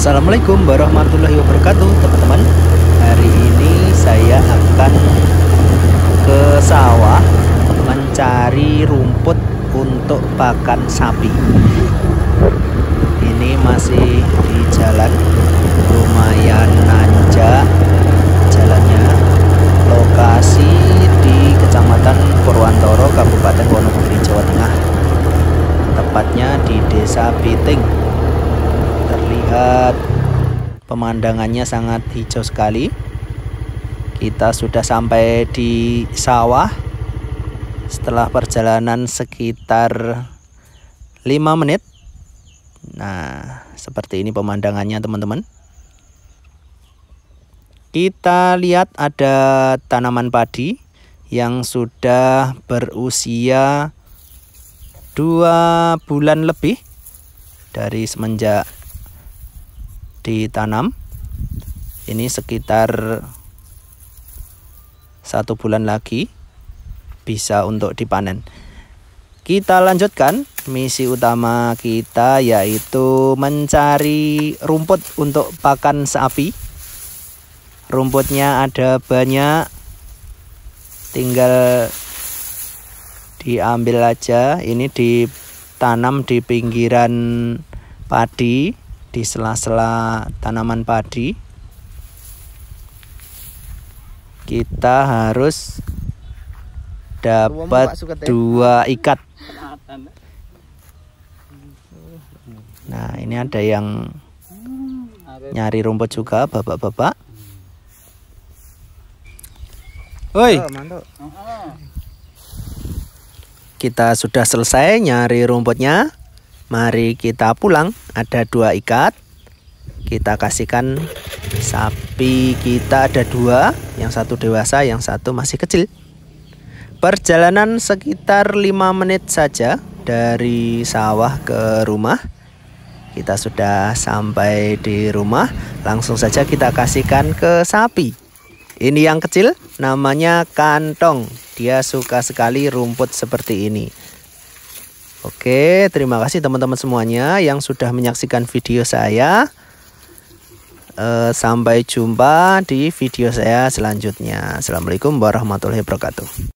Assalamualaikum warahmatullahi wabarakatuh teman-teman. Hari ini saya akan ke sawah mencari rumput untuk pakan sapi. Ini masih di jalan lumayan nanjak jalannya. Lokasi di Kecamatan Purwantoro Kabupaten Wonogiri Jawa Tengah. Tepatnya di Desa Biting terlihat pemandangannya sangat hijau sekali. Kita sudah sampai di sawah. Setelah perjalanan sekitar 5 menit. Nah seperti ini pemandangannya teman-teman. Kita lihat ada tanaman padi yang sudah berusia dua bulan lebih dari semenjak ditanam. Ini sekitar satu bulan lagi bisa untuk dipanen. Kita lanjutkan misi utama kita yaitu mencari rumput untuk pakan sapi. Rumputnya ada banyak. Tinggal diambil aja. Ini ditanam di pinggiran padi di sela-sela tanaman padi. Kita harus dapat dua ikat. Nah ini ada yang nyari rumput juga bapak-bapak. Woi. Kita sudah selesai nyari rumputnya Mari kita pulang. Ada dua ikat. Kita kasihkan sapi kita ada dua. Yang satu dewasa, yang satu masih kecil. Perjalanan sekitar lima menit saja dari sawah ke rumah. Kita sudah sampai di rumah. Langsung saja kita kasihkan ke sapi. Ini yang kecil namanya kantong. Dia suka sekali rumput seperti ini. Oke, terima kasih teman-teman semuanya yang sudah menyaksikan video saya. E, sampai jumpa di video saya selanjutnya. Assalamualaikum warahmatullahi wabarakatuh.